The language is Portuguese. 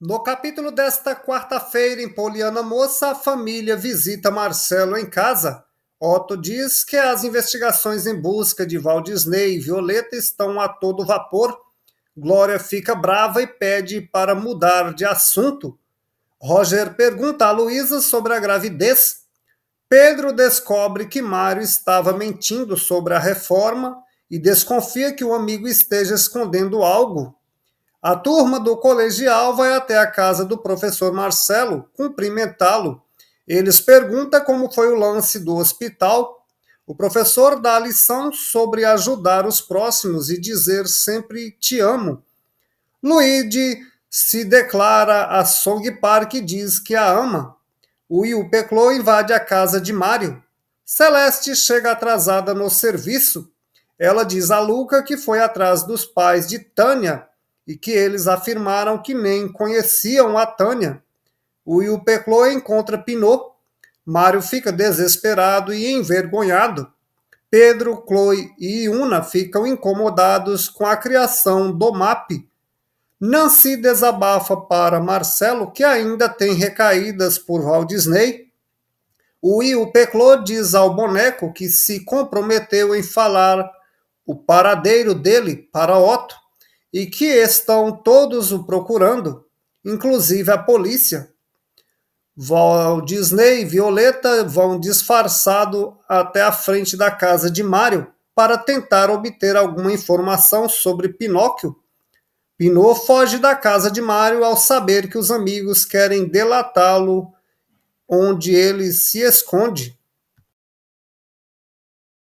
No capítulo desta quarta-feira, em Poliana Moça, a família visita Marcelo em casa. Otto diz que as investigações em busca de Walt Disney e Violeta estão a todo vapor. Glória fica brava e pede para mudar de assunto. Roger pergunta a Luísa sobre a gravidez. Pedro descobre que Mário estava mentindo sobre a reforma e desconfia que o amigo esteja escondendo algo a turma do colegial vai até a casa do professor Marcelo cumprimentá-lo. Eles perguntam como foi o lance do hospital. O professor dá a lição sobre ajudar os próximos e dizer sempre te amo. Luigi se declara a Song Park e diz que a ama. O Will Peclo invade a casa de Mário. Celeste chega atrasada no serviço. Ela diz a Luca que foi atrás dos pais de Tânia e que eles afirmaram que nem conheciam a Tânia. O Will Peclo encontra Pinot. Mário fica desesperado e envergonhado. Pedro, Chloe e Iuna ficam incomodados com a criação do MAP. Nancy desabafa para Marcelo que ainda tem recaídas por Walt Disney. O Will diz ao boneco que se comprometeu em falar o paradeiro dele para Otto e que estão todos o procurando, inclusive a polícia. Walt Disney e Violeta vão disfarçado até a frente da casa de Mário para tentar obter alguma informação sobre Pinóquio. Pinot foge da casa de Mário ao saber que os amigos querem delatá-lo onde ele se esconde.